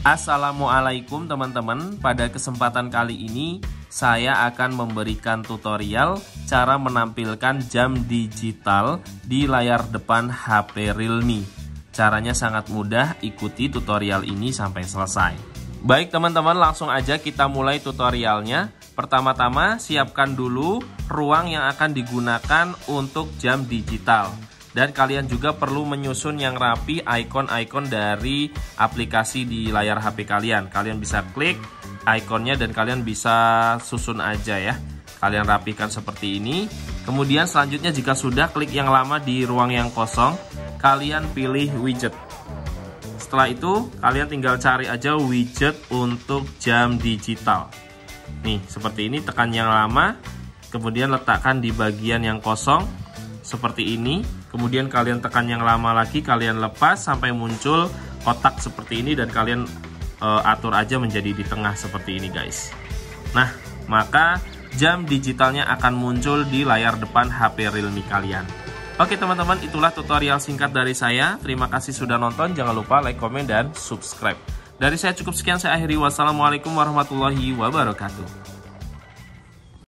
Assalamualaikum teman-teman. Pada kesempatan kali ini Saya akan memberikan tutorial Cara menampilkan jam digital Di layar depan HP Realme. Caranya sangat mudah. Ikuti tutorial ini sampai selesai. Baik teman-teman langsung aja kita mulai tutorialnya. Pertama-tama siapkan dulu ruang yang akan digunakan untuk jam digital dan kalian juga perlu menyusun yang rapi ikon-ikon dari aplikasi di layar HP kalian. Kalian bisa klik ikonnya dan kalian bisa susun aja ya. Kalian rapikan seperti ini. Kemudian selanjutnya jika sudah klik yang lama di ruang yang kosong, kalian pilih widget. Setelah itu, kalian tinggal cari aja widget untuk jam digital. Nih, seperti ini tekan yang lama, kemudian letakkan di bagian yang kosong seperti ini. Kemudian kalian tekan yang lama lagi kalian lepas sampai muncul kotak seperti ini dan kalian e, atur aja menjadi di tengah seperti ini guys. Nah maka jam digitalnya akan muncul di layar depan HP Realme kalian. Oke teman-teman itulah tutorial singkat dari saya. Terima kasih sudah nonton. Jangan lupa like, komen, dan subscribe. Dari saya cukup sekian. Saya akhiri. Wassalamualaikum warahmatullahi wabarakatuh